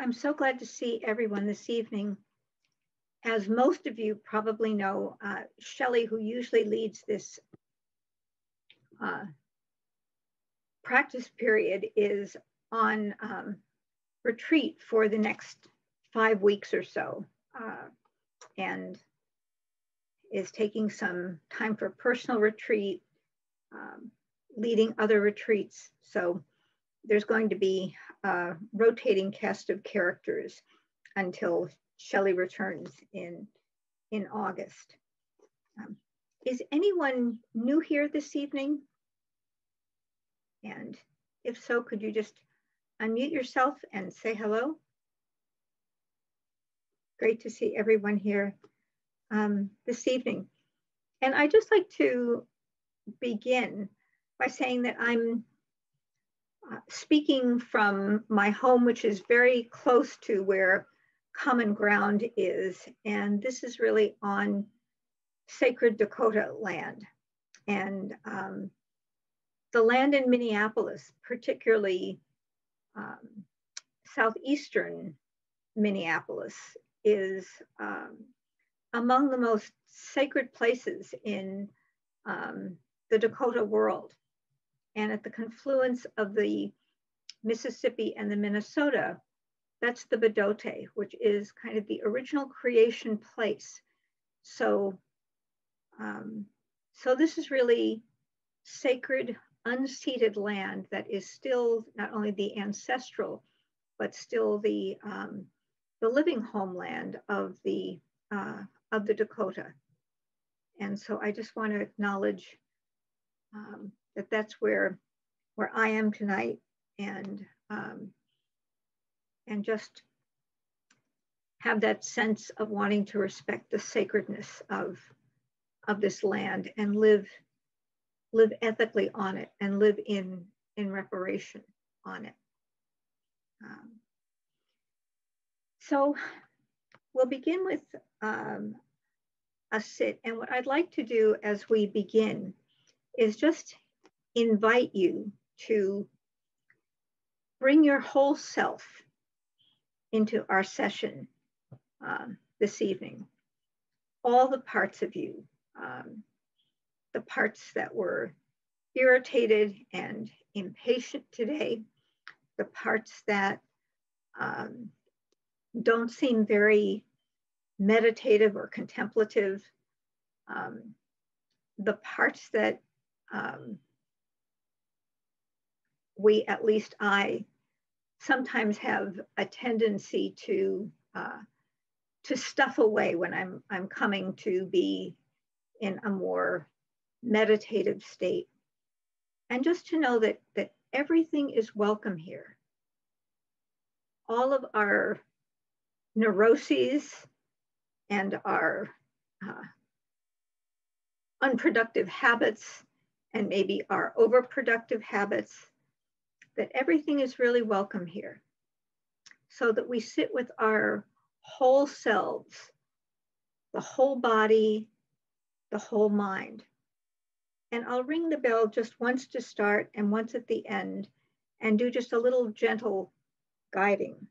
I'm so glad to see everyone this evening. As most of you probably know, uh, Shelley, who usually leads this uh, practice period, is on um, retreat for the next five weeks or so uh, and is taking some time for personal retreat, um, leading other retreats. So there's going to be a rotating cast of characters until Shelley returns in, in August. Um, is anyone new here this evening? And if so, could you just unmute yourself and say hello? Great to see everyone here um, this evening. And I'd just like to begin by saying that I'm speaking from my home, which is very close to where Common Ground is. And this is really on sacred Dakota land. And um, the land in Minneapolis, particularly um, southeastern Minneapolis, is um, among the most sacred places in um, the Dakota world. And at the confluence of the Mississippi and the Minnesota, that's the Bdote, which is kind of the original creation place. So, um, so this is really sacred unceded land that is still not only the ancestral, but still the, um, the living homeland of the, uh, of the Dakota. And so I just want to acknowledge um, that that's where, where I am tonight and, um, and just have that sense of wanting to respect the sacredness of, of this land and live live ethically on it and live in, in reparation on it. Um, so we'll begin with um, a sit. And what I'd like to do as we begin is just invite you to bring your whole self into our session um, this evening. All the parts of you, um, the parts that were irritated and impatient today, the parts that um, don't seem very meditative or contemplative, um, the parts that um, we, at least I, sometimes have a tendency to uh, to stuff away when I'm I'm coming to be in a more meditative state. And just to know that, that everything is welcome here. All of our neuroses and our uh, unproductive habits and maybe our overproductive habits, that everything is really welcome here. So that we sit with our whole selves, the whole body, the whole mind. And I'll ring the bell just once to start and once at the end and do just a little gentle guiding.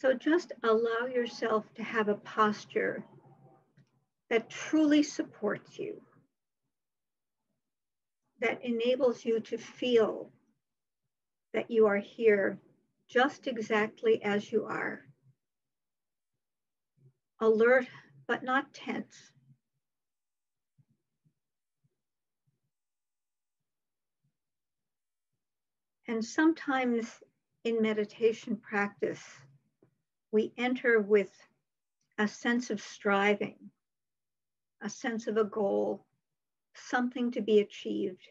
So just allow yourself to have a posture that truly supports you, that enables you to feel that you are here just exactly as you are. Alert, but not tense. And sometimes in meditation practice, we enter with a sense of striving, a sense of a goal, something to be achieved.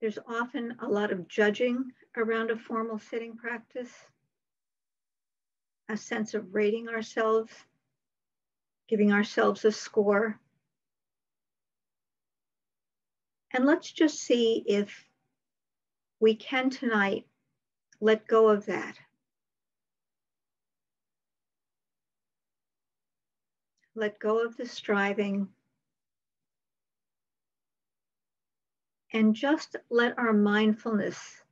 There's often a lot of judging around a formal sitting practice, a sense of rating ourselves, giving ourselves a score. And let's just see if we can tonight let go of that. Let go of the striving. And just let our mindfulness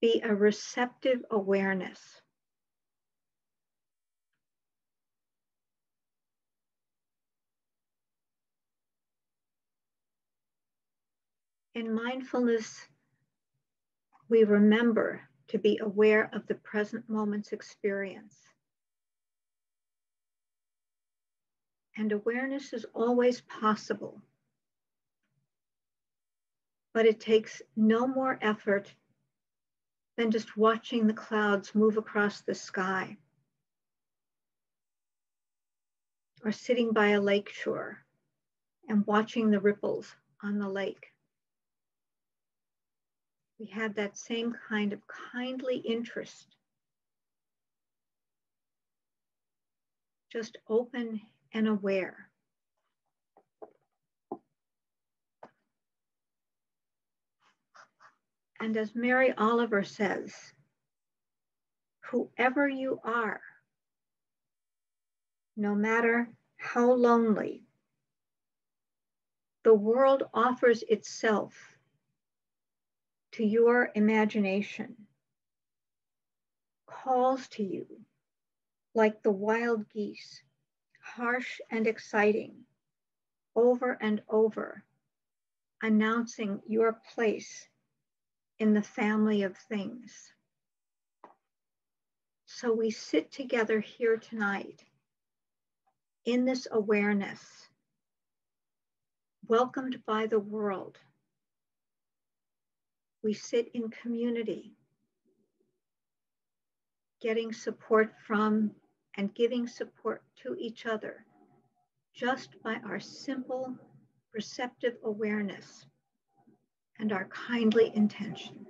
be a receptive awareness. In mindfulness, we remember to be aware of the present moment's experience. And awareness is always possible, but it takes no more effort than just watching the clouds move across the sky or sitting by a lake shore and watching the ripples on the lake we have that same kind of kindly interest. Just open and aware. And as Mary Oliver says, whoever you are, no matter how lonely, the world offers itself to your imagination, calls to you like the wild geese, harsh and exciting, over and over, announcing your place in the family of things. So we sit together here tonight in this awareness, welcomed by the world we sit in community, getting support from and giving support to each other just by our simple receptive awareness and our kindly intention.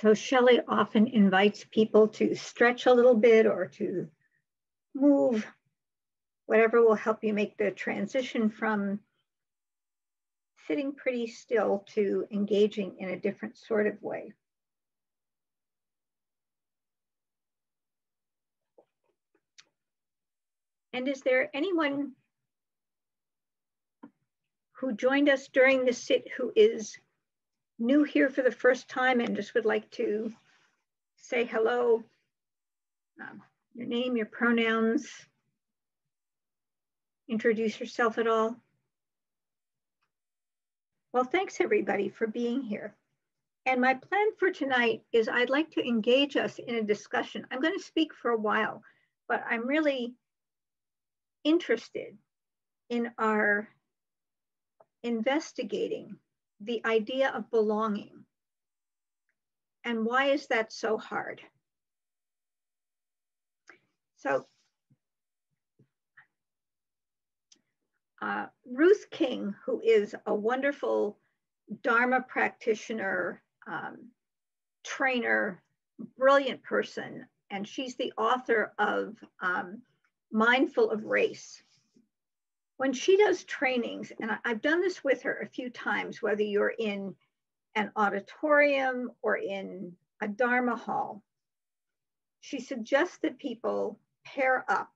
So Shelley often invites people to stretch a little bit or to move, whatever will help you make the transition from sitting pretty still to engaging in a different sort of way. And is there anyone who joined us during the sit who is new here for the first time and just would like to say hello, um, your name, your pronouns, introduce yourself at all? Well, thanks everybody for being here. And my plan for tonight is I'd like to engage us in a discussion. I'm going to speak for a while, but I'm really interested in our investigating the idea of belonging. And why is that so hard? So uh, Ruth King, who is a wonderful Dharma practitioner, um, trainer, brilliant person, and she's the author of um, Mindful of Race when she does trainings, and I've done this with her a few times, whether you're in an auditorium or in a Dharma hall, she suggests that people pair up.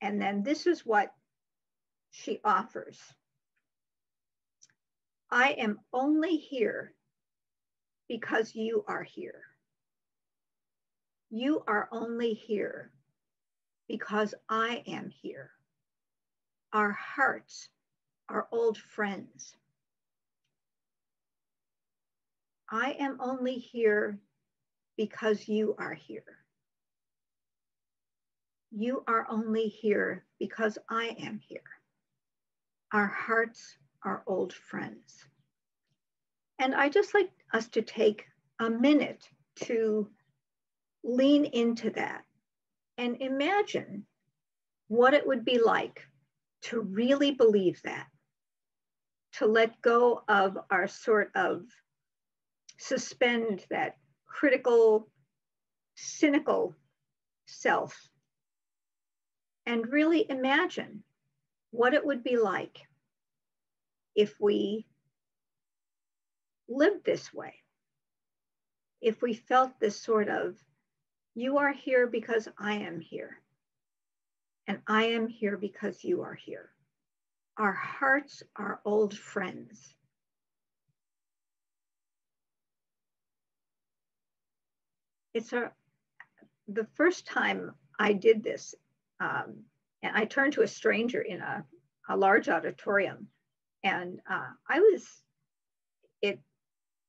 And then this is what she offers. I am only here because you are here. You are only here because I am here our hearts, our old friends. I am only here because you are here. You are only here because I am here. Our hearts are old friends. And I just like us to take a minute to lean into that and imagine what it would be like to really believe that, to let go of our sort of suspend that critical, cynical self, and really imagine what it would be like if we lived this way, if we felt this sort of, you are here because I am here and I am here because you are here. Our hearts are old friends. It's a, the first time I did this, um, and I turned to a stranger in a, a large auditorium, and uh, I was, it,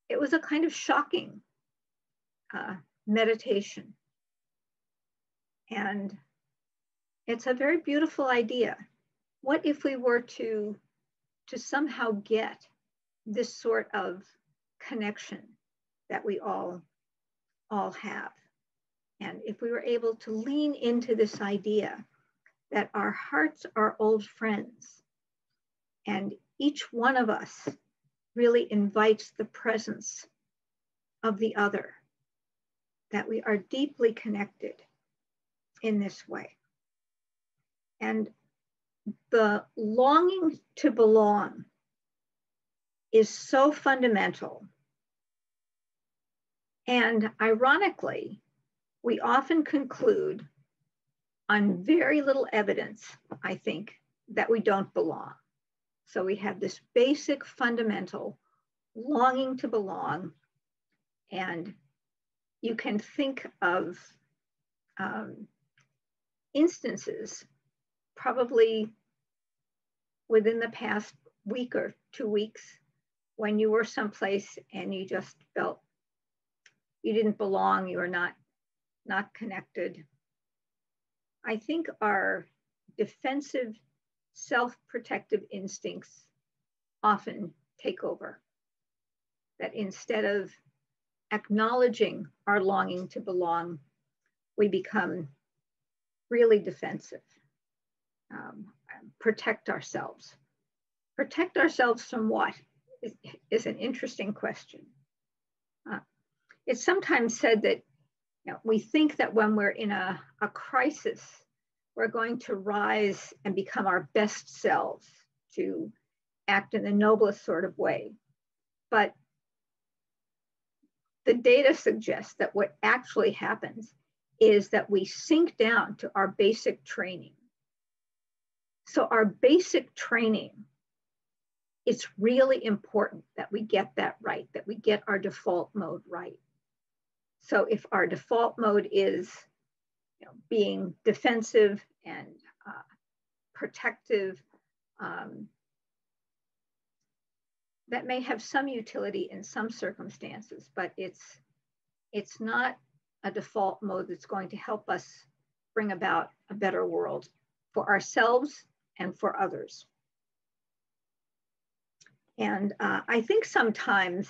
it was a kind of shocking uh, meditation. And it's a very beautiful idea. What if we were to, to somehow get this sort of connection that we all, all have? And if we were able to lean into this idea that our hearts are old friends and each one of us really invites the presence of the other, that we are deeply connected in this way. And the longing to belong is so fundamental. And ironically, we often conclude on very little evidence, I think, that we don't belong. So we have this basic fundamental longing to belong. And you can think of um, instances probably within the past week or two weeks when you were someplace and you just felt you didn't belong, you were not, not connected. I think our defensive, self-protective instincts often take over. That instead of acknowledging our longing to belong, we become really defensive um, protect ourselves. Protect ourselves from what is, is an interesting question. Uh, it's sometimes said that you know, we think that when we're in a, a crisis, we're going to rise and become our best selves, to act in the noblest sort of way. But the data suggests that what actually happens is that we sink down to our basic training. So, our basic training, it's really important that we get that right, that we get our default mode right. So, if our default mode is you know, being defensive and uh, protective, um, that may have some utility in some circumstances, but it's it's not a default mode that's going to help us bring about a better world for ourselves and for others. And uh, I think sometimes,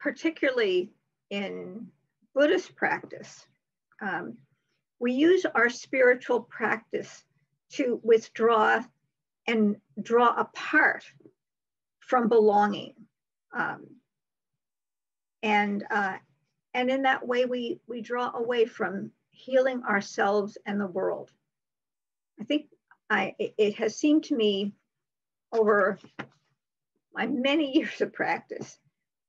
particularly in Buddhist practice, um, we use our spiritual practice to withdraw and draw apart from belonging. Um, and, uh, and in that way, we, we draw away from healing ourselves and the world. I think I, it has seemed to me over my many years of practice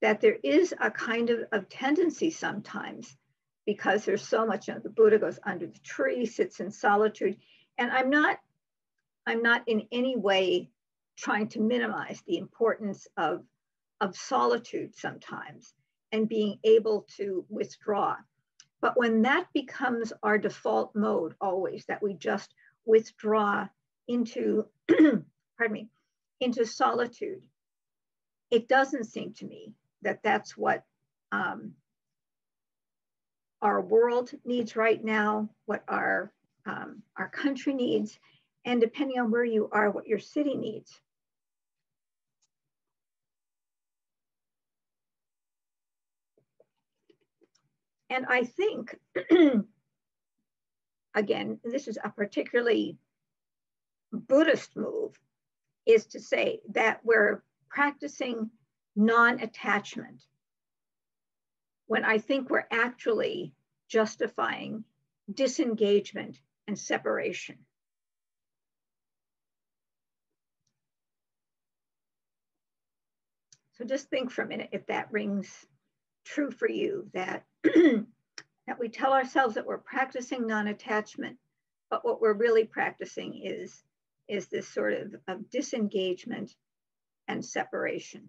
that there is a kind of, of tendency sometimes because there's so much, you know, the Buddha goes under the tree, sits in solitude. And I'm not, I'm not in any way trying to minimize the importance of, of solitude sometimes and being able to withdraw. But when that becomes our default mode always, that we just withdraw into, pardon me, into solitude, it doesn't seem to me that that's what um, our world needs right now, what our, um, our country needs, and depending on where you are, what your city needs. And I think, again, this is a particularly Buddhist move, is to say that we're practicing non attachment when I think we're actually justifying disengagement and separation. So just think for a minute if that rings true for you that that we tell ourselves that we're practicing non-attachment, but what we're really practicing is is this sort of, of disengagement and separation.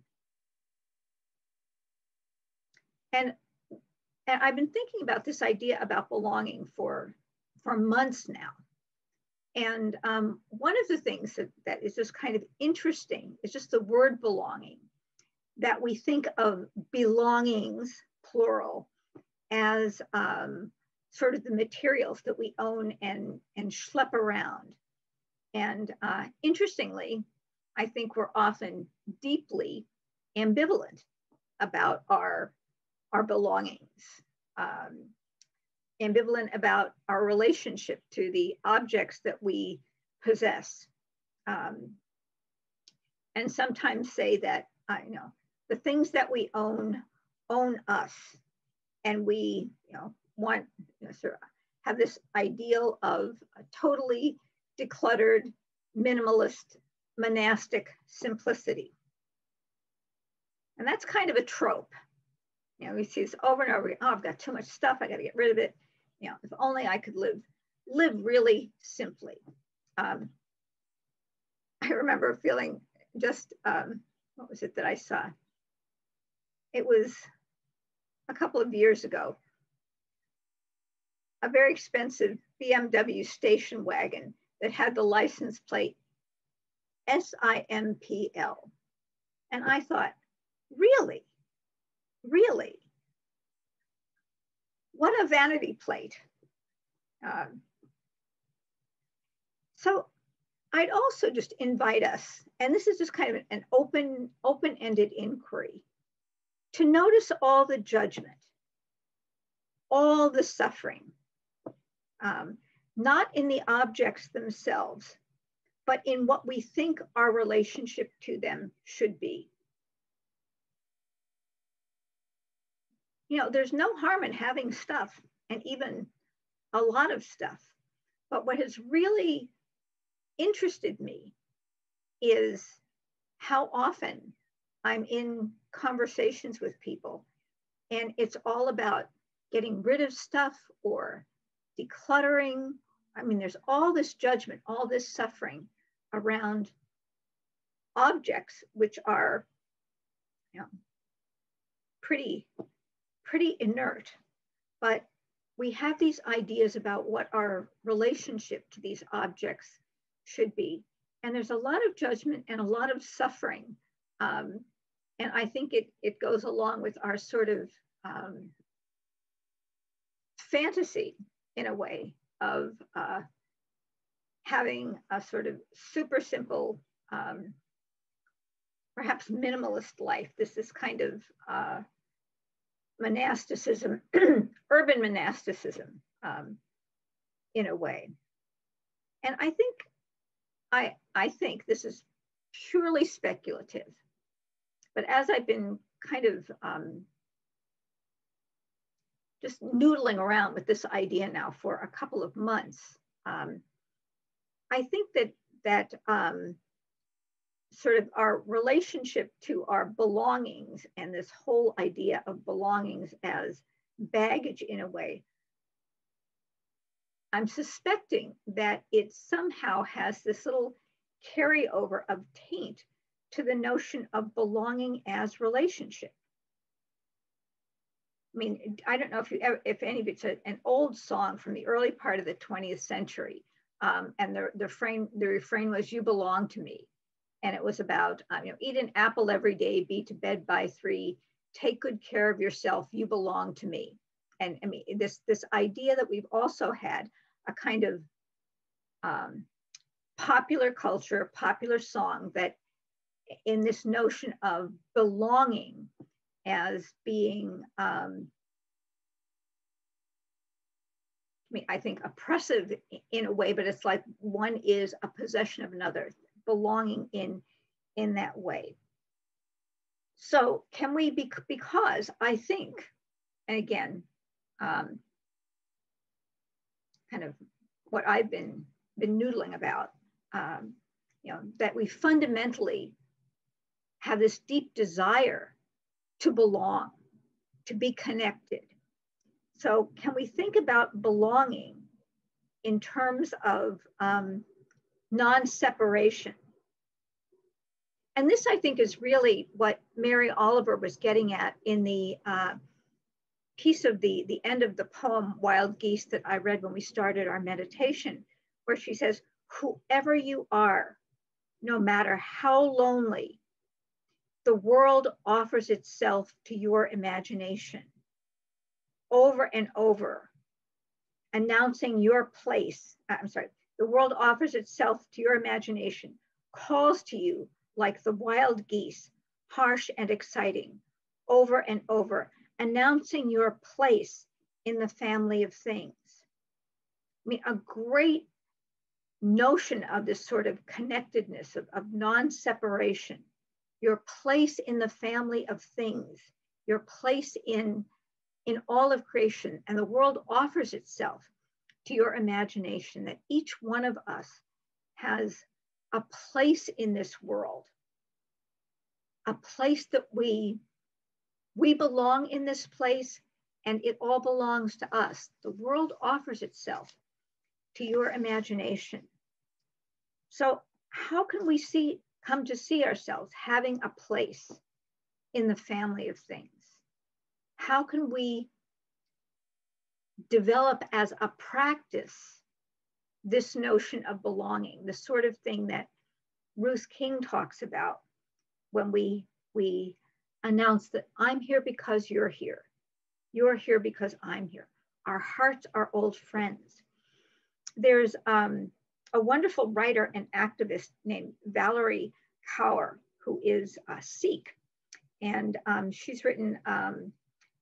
And and I've been thinking about this idea about belonging for, for months now. And um, one of the things that, that is just kind of interesting is just the word belonging, that we think of belongings, plural, as um, sort of the materials that we own and, and schlep around. And uh, interestingly, I think we're often deeply ambivalent about our our belongings, um, ambivalent about our relationship to the objects that we possess, um, and sometimes say that I know the things that we own own us, and we you know want you know, sort of have this ideal of a totally decluttered, minimalist, monastic simplicity. And that's kind of a trope you know, we see this over and over again. Oh, I've got too much stuff. I got to get rid of it. You know, if only I could live, live really simply. Um, I remember feeling just, um, what was it that I saw? It was a couple of years ago, a very expensive BMW station wagon that had the license plate SIMPL. And I thought, really? really, what a vanity plate. Um, so I'd also just invite us, and this is just kind of an open, open-ended inquiry, to notice all the judgment, all the suffering, um, not in the objects themselves, but in what we think our relationship to them should be. you know, there's no harm in having stuff and even a lot of stuff. But what has really interested me is how often I'm in conversations with people and it's all about getting rid of stuff or decluttering. I mean, there's all this judgment, all this suffering around objects, which are you know, pretty, pretty inert. But we have these ideas about what our relationship to these objects should be. And there's a lot of judgment and a lot of suffering. Um, and I think it, it goes along with our sort of um, fantasy in a way of uh, having a sort of super simple, um, perhaps minimalist life. This is kind of uh, monasticism, urban monasticism um, in a way. And I think, I, I think this is purely speculative, but as I've been kind of um, just noodling around with this idea now for a couple of months, um, I think that that um, sort of our relationship to our belongings and this whole idea of belongings as baggage in a way, I'm suspecting that it somehow has this little carryover of taint to the notion of belonging as relationship. I mean, I don't know if you ever, if any of it's a, an old song from the early part of the 20th century, um, and the the refrain the refrain was "You belong to me," and it was about um, you know eat an apple every day, be to bed by three, take good care of yourself. You belong to me, and I mean this this idea that we've also had a kind of um, popular culture, popular song that in this notion of belonging as being um, I mean, I think oppressive in a way, but it's like one is a possession of another, belonging in in that way. So can we be because I think, and again, um, kind of what I've been been noodling about, um, you know, that we fundamentally have this deep desire to belong, to be connected. So, can we think about belonging in terms of um, non separation? And this, I think, is really what Mary Oliver was getting at in the uh, piece of the, the end of the poem, Wild Geese, that I read when we started our meditation, where she says, Whoever you are, no matter how lonely, the world offers itself to your imagination over and over, announcing your place. Uh, I'm sorry, the world offers itself to your imagination, calls to you like the wild geese, harsh and exciting, over and over, announcing your place in the family of things. I mean, a great notion of this sort of connectedness, of, of non separation your place in the family of things, your place in, in all of creation. And the world offers itself to your imagination that each one of us has a place in this world, a place that we we belong in this place and it all belongs to us. The world offers itself to your imagination. So how can we see come to see ourselves having a place in the family of things? How can we develop as a practice this notion of belonging, the sort of thing that Ruth King talks about when we, we announce that I'm here because you're here. You're here because I'm here. Our hearts are old friends. There's um, a wonderful writer and activist named Valerie Kaur, who is a Sikh. And um, she's written um,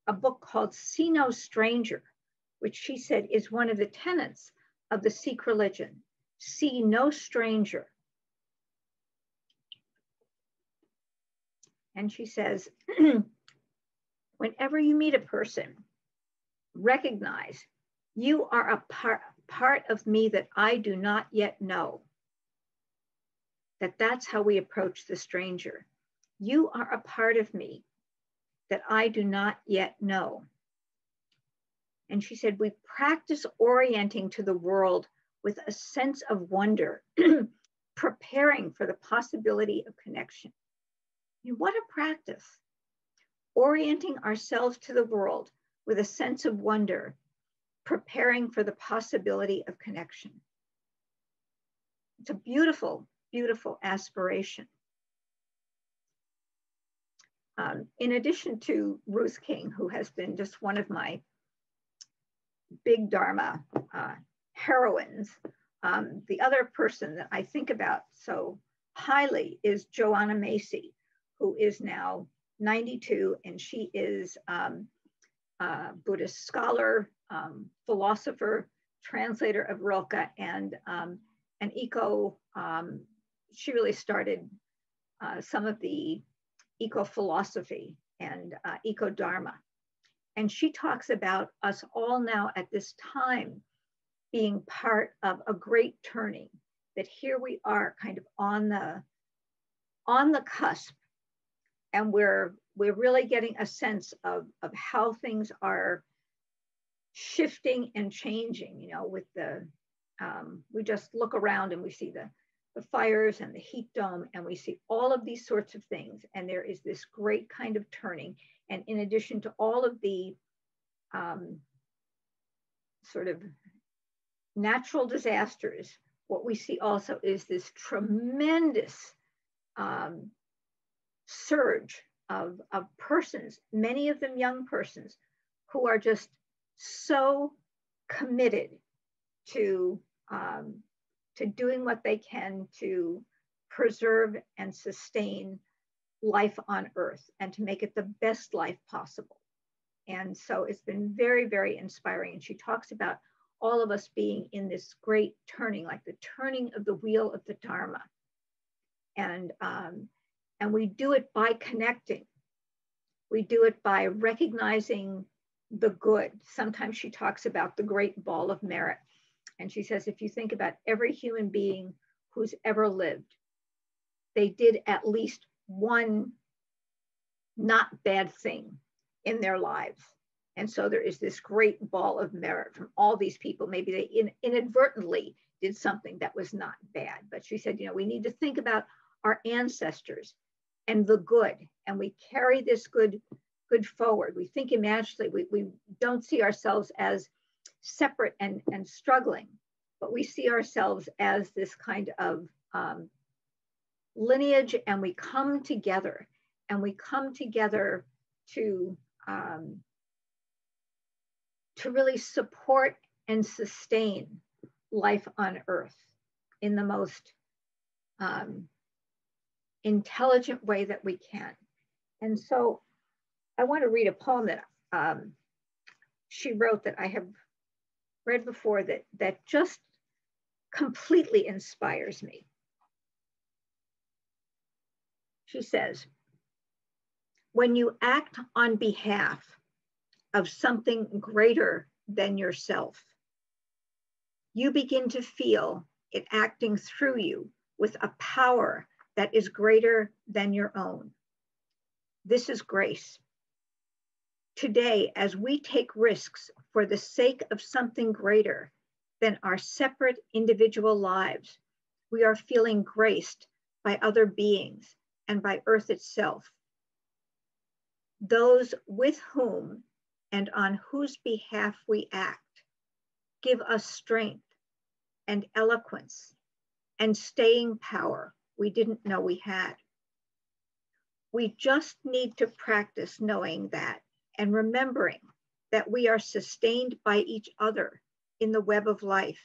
a book called See No Stranger, which she said is one of the tenets of the Sikh religion. See no stranger. And she says, whenever you meet a person, recognize you are a part, part of me that I do not yet know. That that's how we approach the stranger. You are a part of me that I do not yet know. And she said, we practice orienting to the world with a sense of wonder, preparing for the possibility of connection. And what a practice. Orienting ourselves to the world with a sense of wonder, preparing for the possibility of connection. It's a beautiful, beautiful aspiration. Um, in addition to Ruth King, who has been just one of my big Dharma uh, heroines, um, the other person that I think about so highly is Joanna Macy, who is now 92, and she is um, a Buddhist scholar, um, philosopher, translator of Rilke, and um, an eco. Um, she really started uh, some of the eco philosophy and uh, eco dharma. And she talks about us all now at this time being part of a great turning, that here we are kind of on the on the cusp and we're we're really getting a sense of, of how things are shifting and changing you know with the um, we just look around and we see the the fires and the heat dome and we see all of these sorts of things. And there is this great kind of turning. And in addition to all of the um, sort of natural disasters what we see also is this tremendous um, surge of, of persons, many of them young persons, who are just so committed to, um, to doing what they can to preserve and sustain life on earth and to make it the best life possible. And so it's been very, very inspiring. And she talks about all of us being in this great turning, like the turning of the wheel of the Dharma. And um, and we do it by connecting. We do it by recognizing the good. Sometimes she talks about the great ball of merit. And she says, if you think about every human being who's ever lived, they did at least one not bad thing in their lives. And so there is this great ball of merit from all these people. Maybe they in, inadvertently did something that was not bad. But she said, you know, we need to think about our ancestors and the good. And we carry this good, good forward. We think imaginatively, we, we don't see ourselves as separate and, and struggling, but we see ourselves as this kind of um, lineage and we come together and we come together to um, to really support and sustain life on earth in the most um, intelligent way that we can. And so I want to read a poem that um, she wrote that I have read before that, that just completely inspires me. She says, when you act on behalf of something greater than yourself, you begin to feel it acting through you with a power that is greater than your own. This is grace. Today, as we take risks for the sake of something greater than our separate individual lives, we are feeling graced by other beings and by Earth itself. Those with whom and on whose behalf we act give us strength and eloquence and staying power we didn't know we had. We just need to practice knowing that and remembering that we are sustained by each other in the web of life.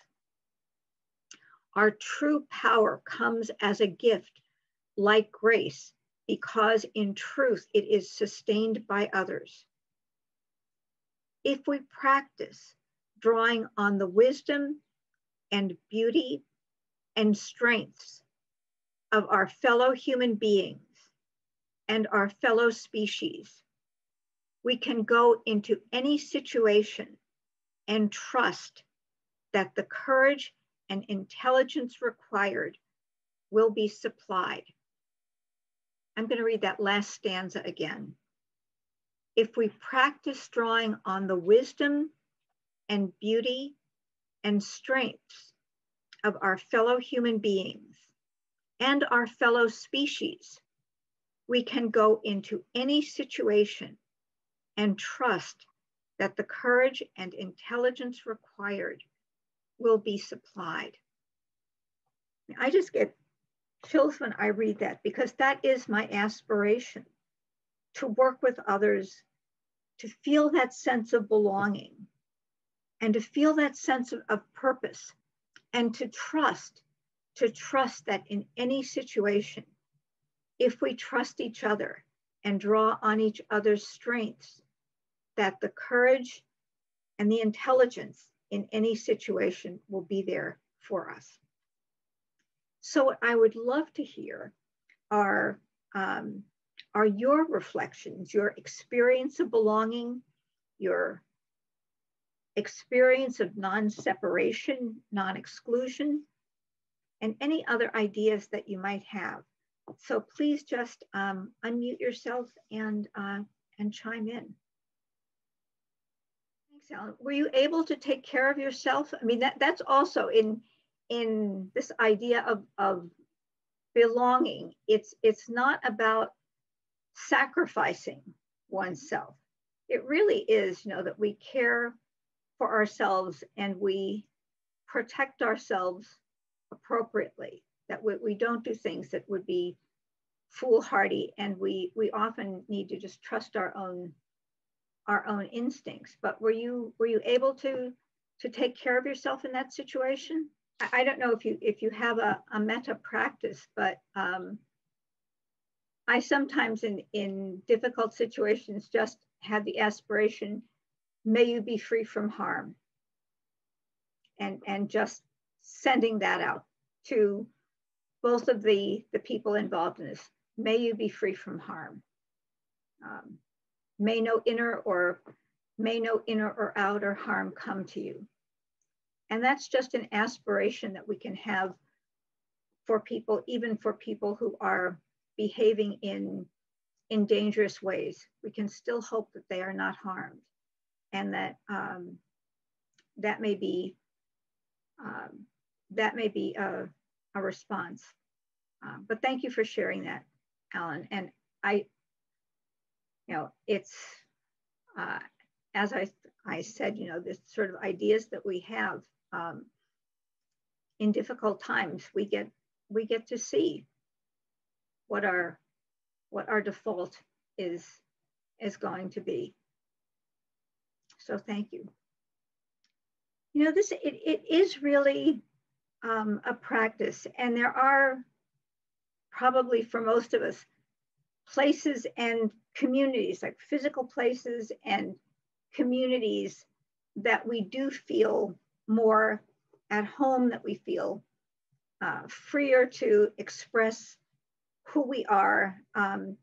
Our true power comes as a gift, like grace, because in truth it is sustained by others. If we practice drawing on the wisdom and beauty and strengths of our fellow human beings and our fellow species, we can go into any situation and trust that the courage and intelligence required will be supplied. I'm going to read that last stanza again. If we practice drawing on the wisdom and beauty and strengths of our fellow human beings and our fellow species, we can go into any situation and trust that the courage and intelligence required will be supplied. I just get chills when I read that because that is my aspiration to work with others, to feel that sense of belonging, and to feel that sense of, of purpose, and to trust, to trust that in any situation, if we trust each other and draw on each other's strengths, that the courage and the intelligence in any situation will be there for us. So what I would love to hear are, um, are your reflections, your experience of belonging, your experience of non-separation, non-exclusion, and any other ideas that you might have. So please just um, unmute yourself and, uh, and chime in. Thanks, Alan. Were you able to take care of yourself? I mean, that, that's also in, in this idea of, of belonging. It's, it's not about sacrificing oneself. It really is, you know, that we care for ourselves and we protect ourselves appropriately, that we, we don't do things that would be foolhardy and we, we often need to just trust our own our own instincts. But were you were you able to to take care of yourself in that situation? I, I don't know if you if you have a, a metta practice, but um, I sometimes in in difficult situations just have the aspiration may you be free from harm. And, and just sending that out to both of the, the people involved in this. May you be free from harm. Um, may no inner or may no inner or outer harm come to you. And that's just an aspiration that we can have for people, even for people who are behaving in, in dangerous ways. We can still hope that they are not harmed and that um, that may be um, that may be a, a response. Uh, but thank you for sharing that, Alan. And I, you know, it's uh, as I I said, you know, this sort of ideas that we have um, in difficult times, we get we get to see what our what our default is is going to be. So thank you. You know, this, it, it is really um, a practice. And there are probably for most of us, places and communities, like physical places and communities that we do feel more at home, that we feel uh, freer to express who we are, um,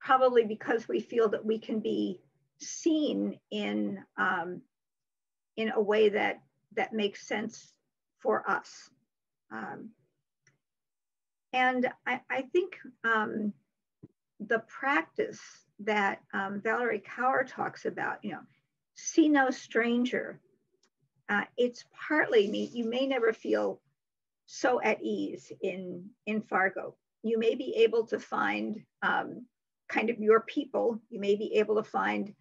probably because we feel that we can be seen in um, in a way that that makes sense for us. Um, and I, I think um, the practice that um, Valerie Kaur talks about, you know, see no stranger. Uh, it's partly me. You may never feel so at ease in in Fargo. You may be able to find um, kind of your people. You may be able to find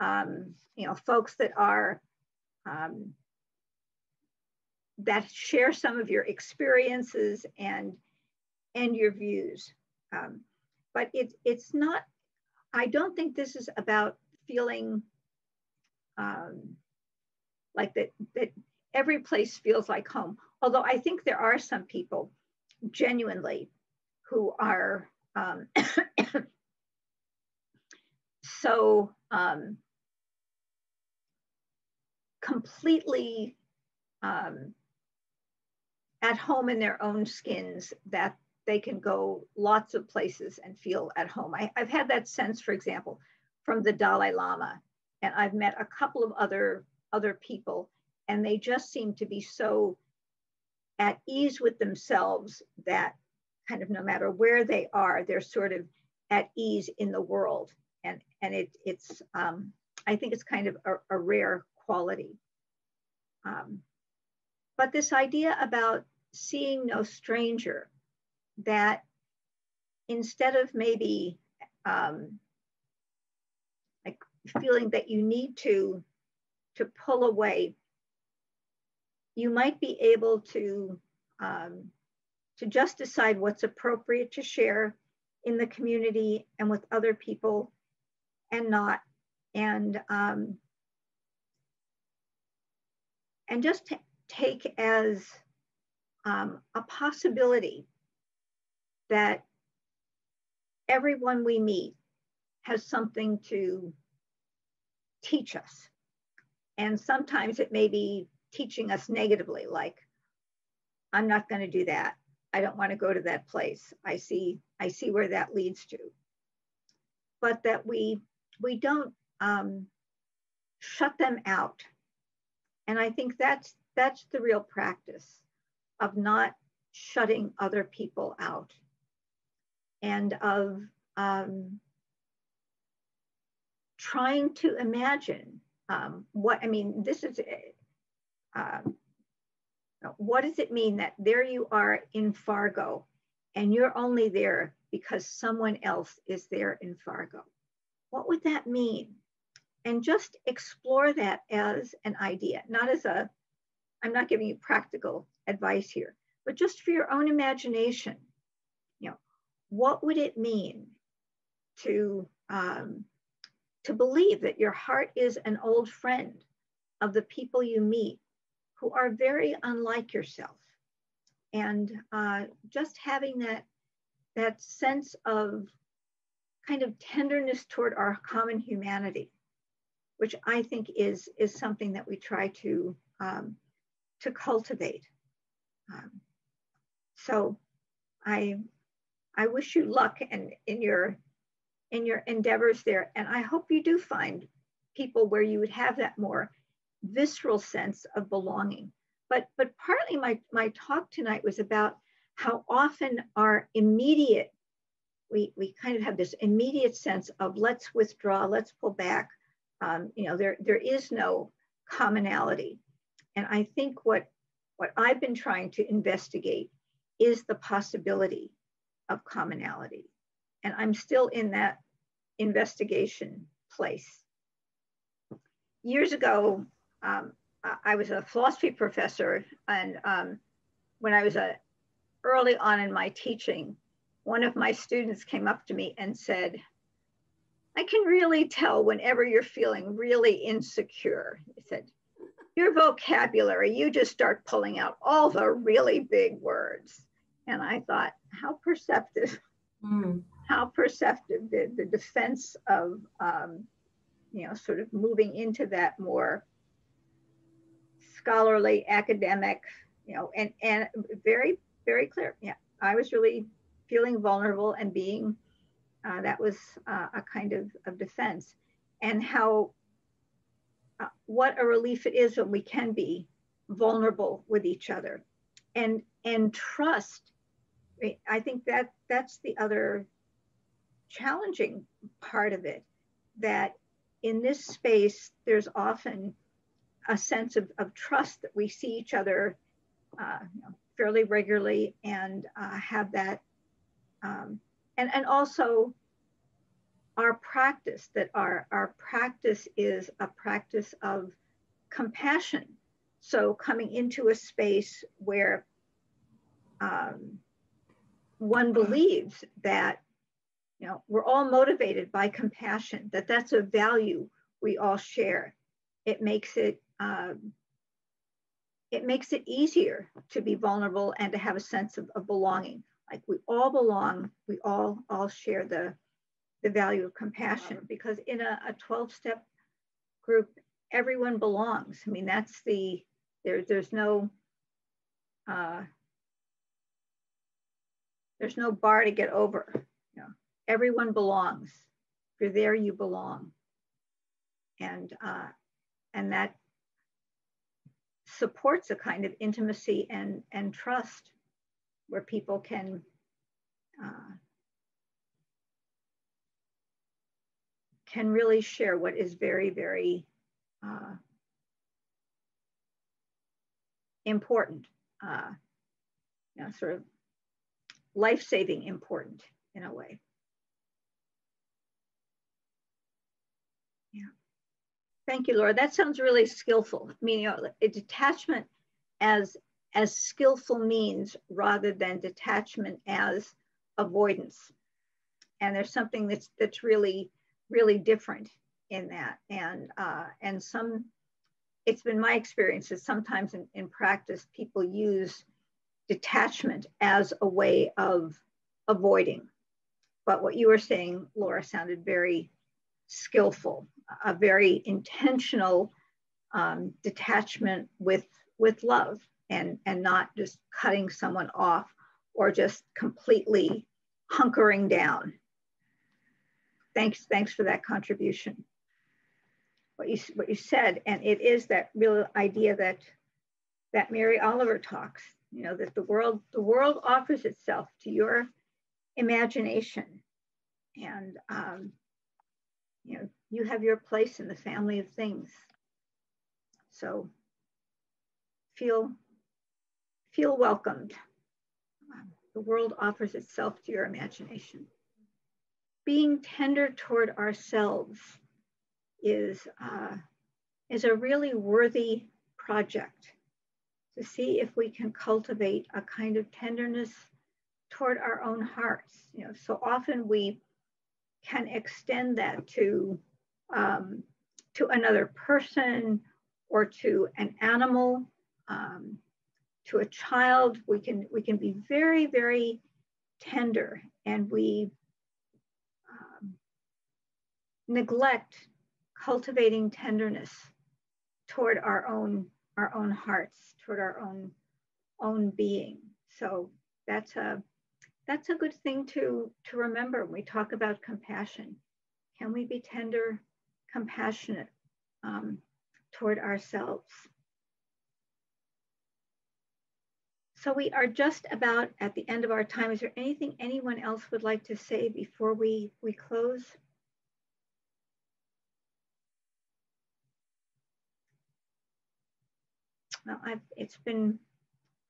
um, you know, folks that are um, that share some of your experiences and and your views. Um, but it, it's not, I don't think this is about feeling um, like that, that every place feels like home. Although I think there are some people genuinely who are um, so um, completely um, at home in their own skins that they can go lots of places and feel at home. I, have had that sense, for example, from the Dalai Lama. And I've met a couple of other, other people, and they just seem to be so at ease with themselves that kind of no matter where they are, they're sort of at ease in the world. And, and it, it's, um, I think it's kind of a, a rare quality. Um, but this idea about seeing no stranger, that instead of maybe um, like feeling that you need to to pull away, you might be able to um, to just decide what's appropriate to share in the community and with other people and not. And um, and just take as um, a possibility that everyone we meet has something to teach us. And sometimes it may be teaching us negatively, like, I'm not going to do that. I don't want to go to that place. I see, I see where that leads to. But that we we don't um, shut them out. And I think that's that's the real practice of not shutting other people out and of um, trying to imagine um, what, I mean, this is, uh, what does it mean that there you are in Fargo and you're only there because someone else is there in Fargo? What would that mean? And just explore that as an idea, not as a, I'm not giving you practical advice here, but just for your own imagination. You know, what would it mean to um, to believe that your heart is an old friend of the people you meet who are very unlike yourself and uh, just having that that sense of kind of tenderness toward our common humanity which i think is is something that we try to um, to cultivate um, so i i wish you luck in in your in your endeavors there. And I hope you do find people where you would have that more visceral sense of belonging. But, but partly my, my talk tonight was about how often our immediate, we, we kind of have this immediate sense of let's withdraw, let's pull back. Um, you know, there, there is no commonality. And I think what, what I've been trying to investigate is the possibility of commonality and I'm still in that investigation place. Years ago, um, I was a philosophy professor, and um, when I was a, early on in my teaching, one of my students came up to me and said, I can really tell whenever you're feeling really insecure. He said, Your vocabulary, you just start pulling out all the really big words. And I thought, how perceptive. Mm how perceptive the, the defense of, um, you know, sort of moving into that more scholarly, academic, you know, and, and very, very clear. Yeah, I was really feeling vulnerable and being, uh, that was uh, a kind of, of defense. And how, what a relief it is when we can be vulnerable with each other and, and trust. I think that that's the other challenging part of it that in this space, there's often a sense of, of trust that we see each other uh, you know, fairly regularly and uh, have that. Um, and, and also our practice, that our, our practice is a practice of compassion. So coming into a space where um, one believes that you know, we're all motivated by compassion, that that's a value we all share. It makes it, um, it makes it easier to be vulnerable and to have a sense of, of belonging. Like we all belong, we all, all share the, the value of compassion because in a, a 12 step group, everyone belongs. I mean, that's the, there, there's no, uh, there's no bar to get over everyone belongs. If you're there, you belong. and uh, and that supports a kind of intimacy and and trust where people can uh, can really share what is very very uh, important uh, you know, sort of life-saving important in a way Yeah. Thank you, Laura. That sounds really skillful, meaning a detachment as as skillful means rather than detachment as avoidance. And there's something that's that's really really different in that. And uh, and some, it's been my experience that sometimes in, in practice people use detachment as a way of avoiding. But what you were saying, Laura, sounded very skillful a very intentional um, detachment with with love and and not just cutting someone off or just completely hunkering down thanks thanks for that contribution what you what you said and it is that real idea that that mary oliver talks you know that the world the world offers itself to your imagination and um, you know you have your place in the family of things. So feel, feel welcomed. The world offers itself to your imagination. Being tender toward ourselves is, uh, is a really worthy project to see if we can cultivate a kind of tenderness toward our own hearts. You know, so often we can extend that to um, to another person or to an animal, um, to a child. We can, we can be very, very tender and we neglect cultivating tenderness toward our own, our own hearts, toward our own, own being. So that's a, that's a good thing to, to remember when we talk about compassion. Can we be tender compassionate um, toward ourselves. So we are just about at the end of our time. Is there anything anyone else would like to say before we, we close? Well, I've, it's been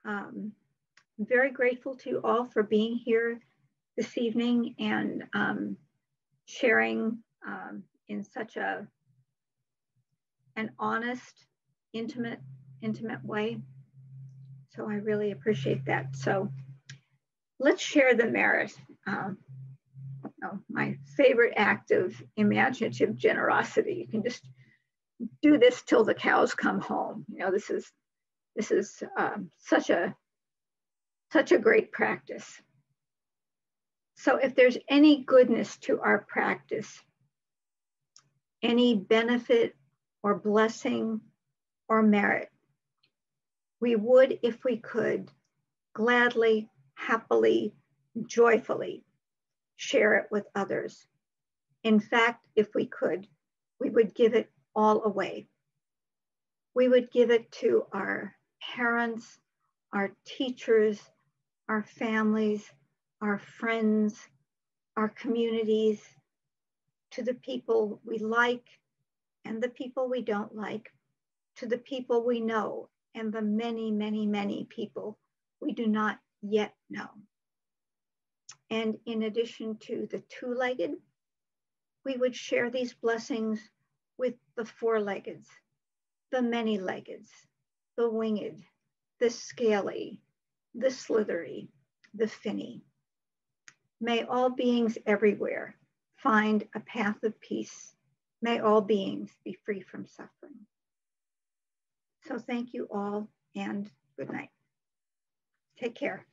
um, very grateful to you all for being here this evening and um, sharing um, in such a an honest, intimate, intimate way. So I really appreciate that. So let's share the merit. Um, oh, my favorite act of imaginative generosity. You can just do this till the cows come home. You know, this is this is um, such a such a great practice. So if there's any goodness to our practice, any benefit or blessing or merit. We would, if we could, gladly, happily, joyfully share it with others. In fact, if we could, we would give it all away. We would give it to our parents, our teachers, our families, our friends, our communities, to the people we like and the people we don't like, to the people we know and the many, many, many people we do not yet know. And in addition to the two legged, we would share these blessings with the four legged, the many legged, the winged, the scaly, the slithery, the finny. May all beings everywhere find a path of peace. May all beings be free from suffering. So thank you all and good night. Take care.